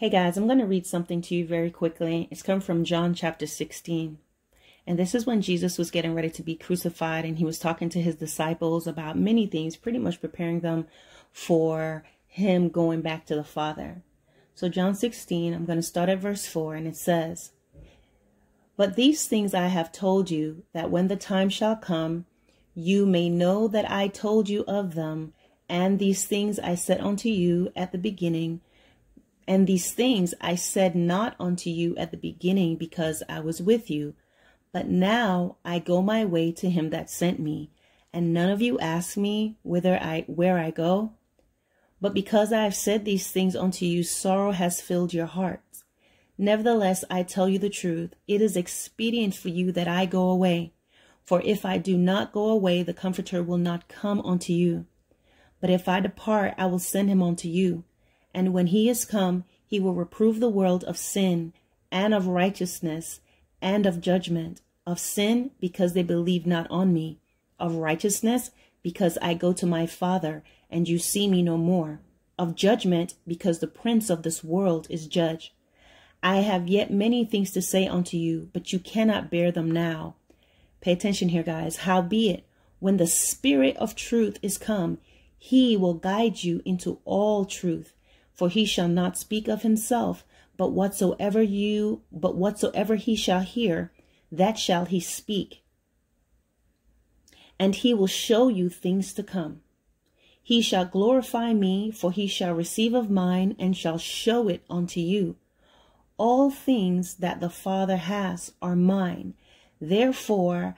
Hey guys, I'm going to read something to you very quickly. It's come from John chapter 16. And this is when Jesus was getting ready to be crucified and he was talking to his disciples about many things, pretty much preparing them for him going back to the Father. So John 16, I'm going to start at verse 4 and it says, But these things I have told you that when the time shall come, you may know that I told you of them, and these things I said unto you at the beginning and these things I said not unto you at the beginning because I was with you. But now I go my way to him that sent me, and none of you ask me whither I where I go. But because I have said these things unto you, sorrow has filled your hearts. Nevertheless, I tell you the truth, it is expedient for you that I go away. For if I do not go away, the Comforter will not come unto you. But if I depart, I will send him unto you. And when he is come, he will reprove the world of sin and of righteousness and of judgment. Of sin, because they believe not on me. Of righteousness, because I go to my Father, and you see me no more. Of judgment, because the prince of this world is judged. I have yet many things to say unto you, but you cannot bear them now. Pay attention here, guys. Howbeit, when the Spirit of truth is come, he will guide you into all truth for he shall not speak of himself, but whatsoever you, but whatsoever he shall hear, that shall he speak. And he will show you things to come. He shall glorify me, for he shall receive of mine and shall show it unto you. All things that the Father has are mine. Therefore,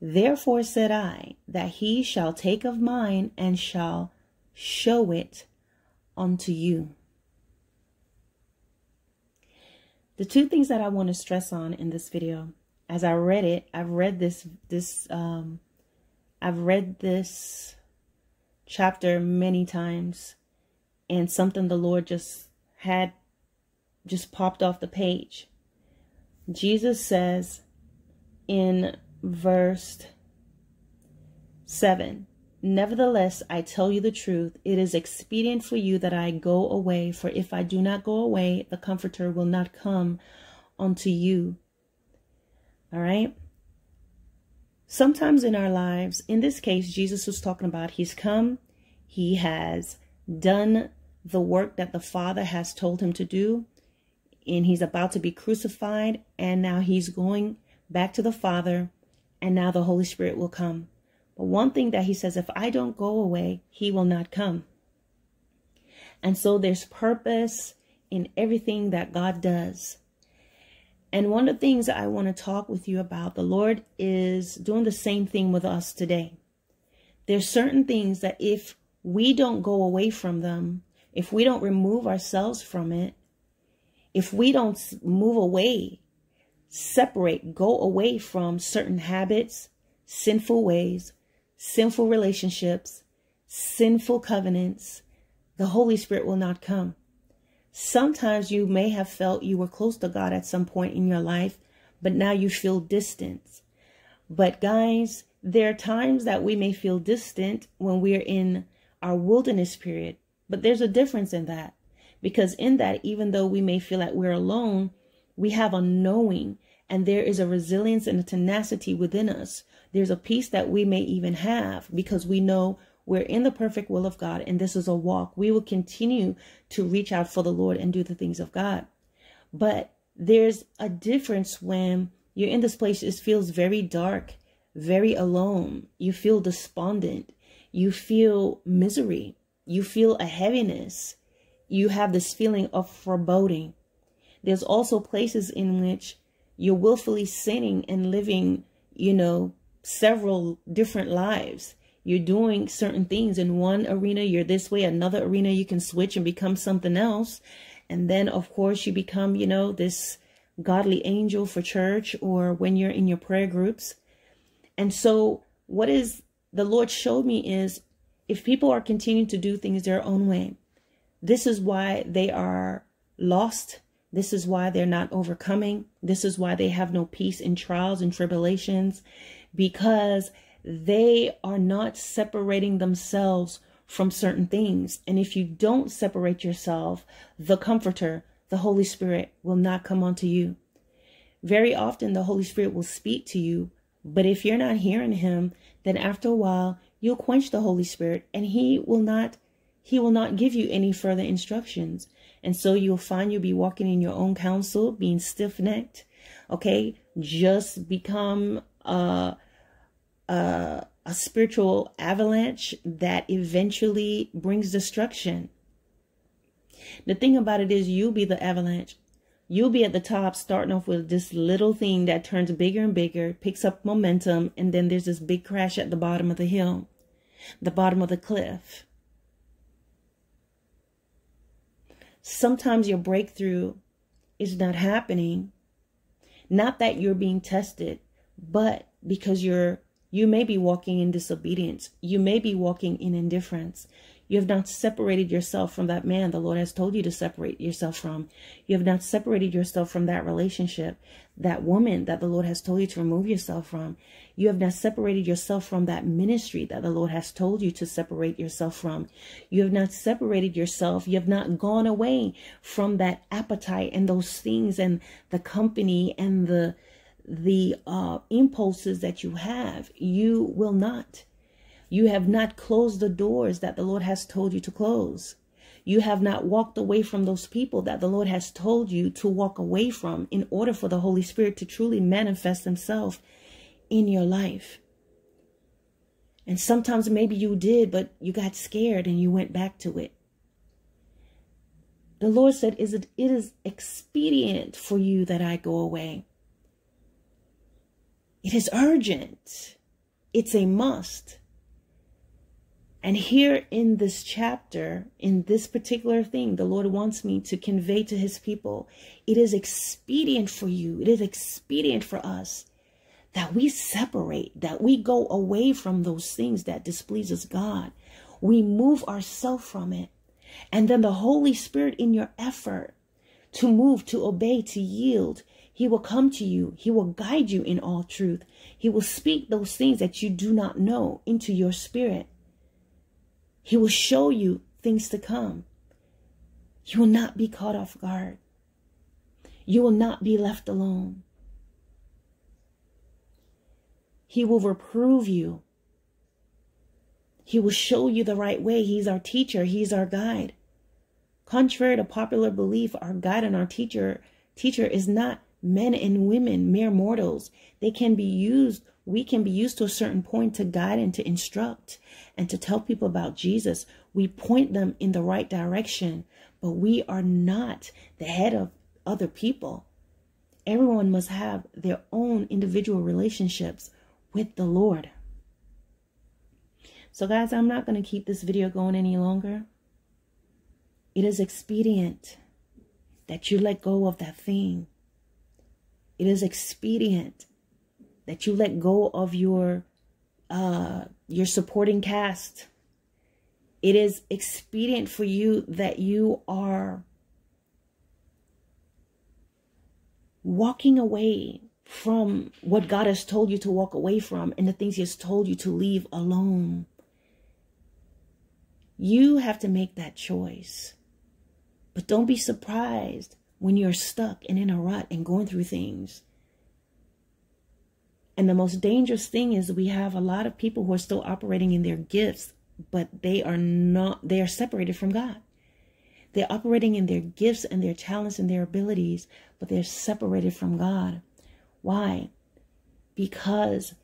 therefore said I, that he shall take of mine and shall show it unto you. The two things that I want to stress on in this video, as I read it, I've read this, this, um, I've read this chapter many times and something the Lord just had just popped off the page. Jesus says in verse 7 Nevertheless, I tell you the truth, it is expedient for you that I go away, for if I do not go away, the Comforter will not come unto you. All right? Sometimes in our lives, in this case, Jesus was talking about he's come, he has done the work that the Father has told him to do, and he's about to be crucified, and now he's going back to the Father, and now the Holy Spirit will come. But one thing that he says, if I don't go away, he will not come. And so there's purpose in everything that God does. And one of the things I want to talk with you about, the Lord is doing the same thing with us today. There's certain things that if we don't go away from them, if we don't remove ourselves from it, if we don't move away, separate, go away from certain habits, sinful ways, sinful relationships, sinful covenants, the Holy Spirit will not come. Sometimes you may have felt you were close to God at some point in your life, but now you feel distance. But guys, there are times that we may feel distant when we're in our wilderness period, but there's a difference in that. Because in that, even though we may feel that we're alone, we have a knowing and there is a resilience and a tenacity within us. There's a peace that we may even have because we know we're in the perfect will of God and this is a walk. We will continue to reach out for the Lord and do the things of God. But there's a difference when you're in this place, it feels very dark, very alone. You feel despondent. You feel misery. You feel a heaviness. You have this feeling of foreboding. There's also places in which you're willfully sinning and living, you know, several different lives. You're doing certain things in one arena, you're this way, another arena, you can switch and become something else. And then, of course, you become, you know, this godly angel for church or when you're in your prayer groups. And so, what is the Lord showed me is if people are continuing to do things their own way, this is why they are lost this is why they're not overcoming. This is why they have no peace in trials and tribulations because they are not separating themselves from certain things. And if you don't separate yourself, the comforter, the Holy Spirit will not come onto you. Very often the Holy Spirit will speak to you, but if you're not hearing him, then after a while you'll quench the Holy Spirit and he will not he will not give you any further instructions. And so you'll find you'll be walking in your own counsel, being stiff-necked, okay? Just become a, a, a spiritual avalanche that eventually brings destruction. The thing about it is you'll be the avalanche. You'll be at the top starting off with this little thing that turns bigger and bigger, picks up momentum, and then there's this big crash at the bottom of the hill, the bottom of the cliff. Sometimes your breakthrough is not happening. Not that you're being tested, but because you're you may be walking in disobedience. You may be walking in indifference. You have not separated yourself from that man the Lord has told you to separate yourself from. You have not separated yourself from that relationship, that woman that the Lord has told you to remove yourself from. You have not separated yourself from that ministry that the Lord has told you to separate yourself from. You have not separated yourself. You have not gone away from that appetite and those things and the company and the the uh, impulses that you have. You will not you have not closed the doors that the Lord has told you to close. You have not walked away from those people that the Lord has told you to walk away from in order for the Holy Spirit to truly manifest himself in your life. And sometimes maybe you did, but you got scared and you went back to it. The Lord said, Is it it is expedient for you that I go away. It is urgent. It's a must. And here in this chapter, in this particular thing, the Lord wants me to convey to his people, it is expedient for you, it is expedient for us that we separate, that we go away from those things that displeases God. We move ourselves from it. And then the Holy Spirit in your effort to move, to obey, to yield, he will come to you. He will guide you in all truth. He will speak those things that you do not know into your spirit. He will show you things to come. You will not be caught off guard. You will not be left alone. He will reprove you. He will show you the right way. He's our teacher. He's our guide. Contrary to popular belief, our guide and our teacher teacher is not men and women, mere mortals. They can be used we can be used to a certain point to guide and to instruct and to tell people about Jesus. We point them in the right direction, but we are not the head of other people. Everyone must have their own individual relationships with the Lord. So, guys, I'm not going to keep this video going any longer. It is expedient that you let go of that thing. It is expedient that you let go of your uh, your supporting cast. It is expedient for you that you are walking away from what God has told you to walk away from and the things he has told you to leave alone. You have to make that choice. But don't be surprised when you're stuck and in a rut and going through things and the most dangerous thing is we have a lot of people who are still operating in their gifts, but they are not, they are separated from God. They're operating in their gifts and their talents and their abilities, but they're separated from God. Why? Because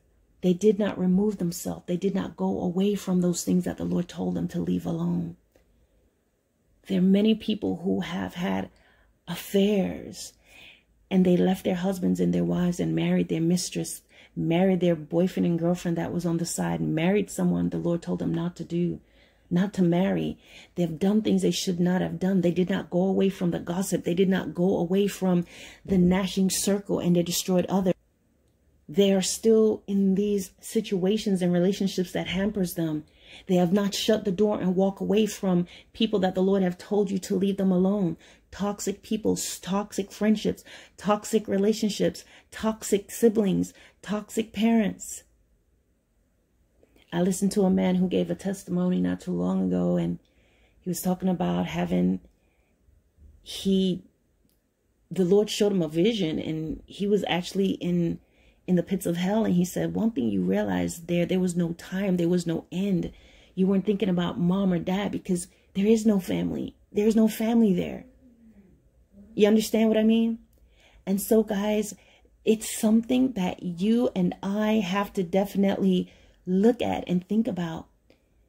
they did not remove themselves. They did not go away from those things that the Lord told them to leave alone. There are many people who have had affairs and they left their husbands and their wives and married their mistress married their boyfriend and girlfriend that was on the side, married someone the Lord told them not to do, not to marry. They've done things they should not have done. They did not go away from the gossip. They did not go away from the gnashing circle and they destroyed others. They are still in these situations and relationships that hampers them. They have not shut the door and walk away from people that the Lord have told you to leave them alone toxic people, toxic friendships, toxic relationships, toxic siblings, toxic parents. I listened to a man who gave a testimony not too long ago, and he was talking about having he the Lord showed him a vision, and he was actually in in the pits of hell, and he said one thing you realize there there was no time, there was no end. You weren't thinking about mom or dad because there is no family. There is no family there. You understand what I mean? And so, guys, it's something that you and I have to definitely look at and think about.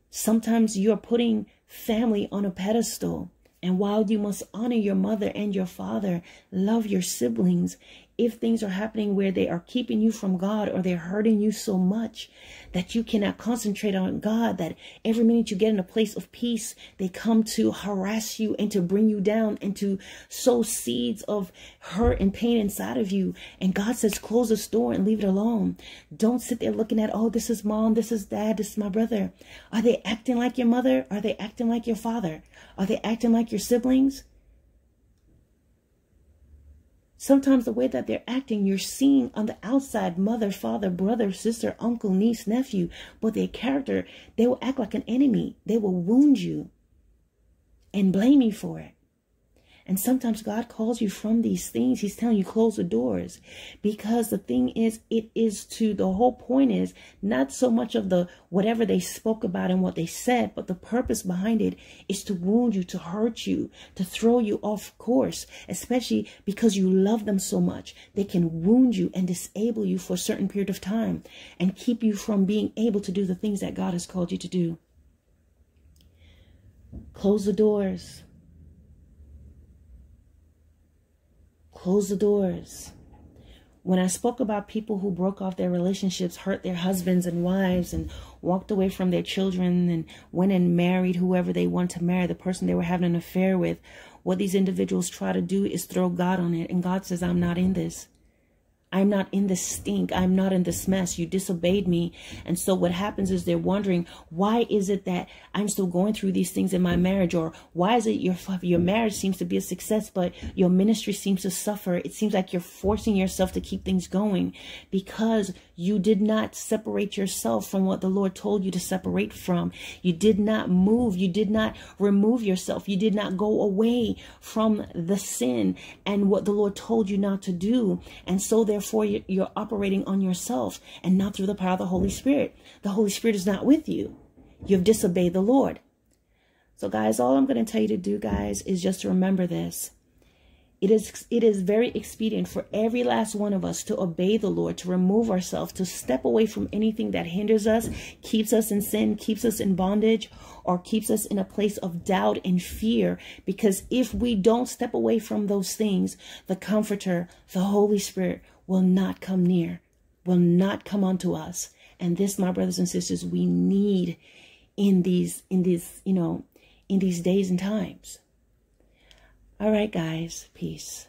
Sometimes you're putting family on a pedestal. And while you must honor your mother and your father, love your siblings, if things are happening where they are keeping you from God or they're hurting you so much that you cannot concentrate on God, that every minute you get in a place of peace, they come to harass you and to bring you down and to sow seeds of hurt and pain inside of you. And God says, close this door and leave it alone. Don't sit there looking at, oh, this is mom, this is dad, this is my brother. Are they acting like your mother? Are they acting like your father? Are they acting like your siblings? Sometimes the way that they're acting, you're seeing on the outside mother, father, brother, sister, uncle, niece, nephew, but their character, they will act like an enemy. They will wound you and blame you for it. And sometimes God calls you from these things. He's telling you close the doors because the thing is, it is to the whole point is not so much of the whatever they spoke about and what they said, but the purpose behind it is to wound you, to hurt you, to throw you off course, especially because you love them so much. They can wound you and disable you for a certain period of time and keep you from being able to do the things that God has called you to do. Close the doors. Close the doors. When I spoke about people who broke off their relationships, hurt their husbands and wives, and walked away from their children and went and married whoever they want to marry, the person they were having an affair with, what these individuals try to do is throw God on it. And God says, I'm not in this. I'm not in this stink. I'm not in this mess. You disobeyed me. And so what happens is they're wondering, why is it that I'm still going through these things in my marriage? Or why is it your, your marriage seems to be a success, but your ministry seems to suffer? It seems like you're forcing yourself to keep things going because you did not separate yourself from what the Lord told you to separate from. You did not move. You did not remove yourself. You did not go away from the sin and what the Lord told you not to do. And so therefore you're operating on yourself and not through the power of the Holy Spirit. The Holy Spirit is not with you. You've disobeyed the Lord. So guys, all I'm going to tell you to do, guys, is just to remember this. It is, it is very expedient for every last one of us to obey the Lord, to remove ourselves, to step away from anything that hinders us, keeps us in sin, keeps us in bondage, or keeps us in a place of doubt and fear. Because if we don't step away from those things, the Comforter, the Holy Spirit, will not come near, will not come unto us. And this, my brothers and sisters, we need in these, in these, you know, in these days and times. All right, guys. Peace.